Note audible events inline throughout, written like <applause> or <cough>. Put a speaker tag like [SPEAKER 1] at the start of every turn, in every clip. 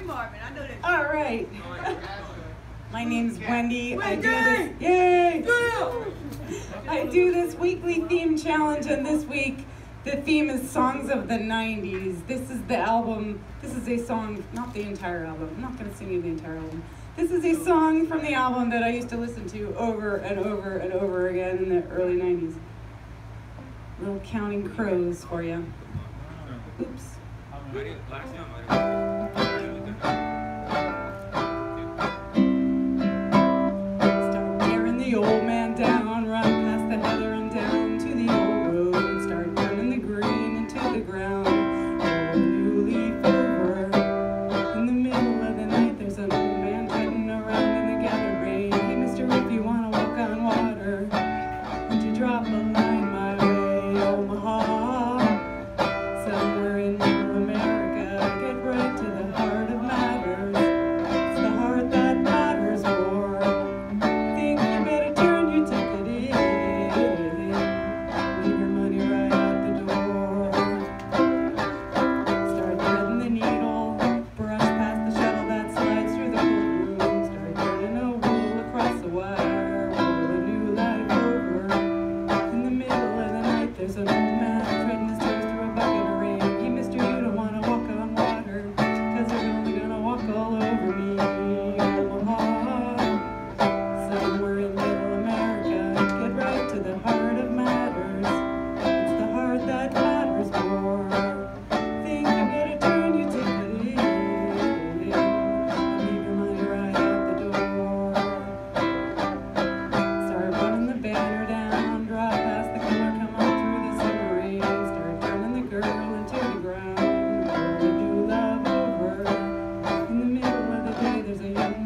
[SPEAKER 1] me Marvin. I know that.
[SPEAKER 2] All right. My name's Wendy. Wendy! I do this, yay! I do this weekly theme challenge, and this week the theme is songs of the 90s. This is the album, this is a song, not the entire album, I'm not gonna sing you the entire album. This is a song from the album that I used to listen to over and over and over again in the early 90s. Little Counting Crows for you. Oops. nothing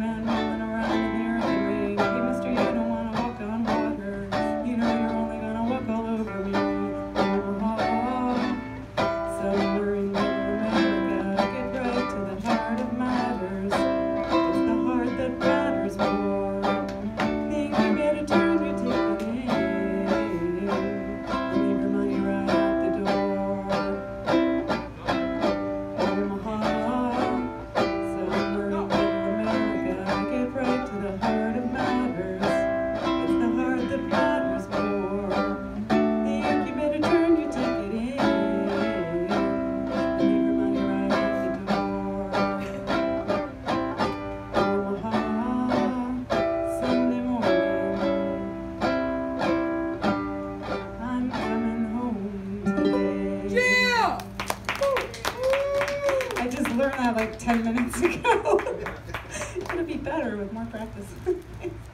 [SPEAKER 2] like 10 minutes ago. <laughs> It'll be better with more practice. <laughs>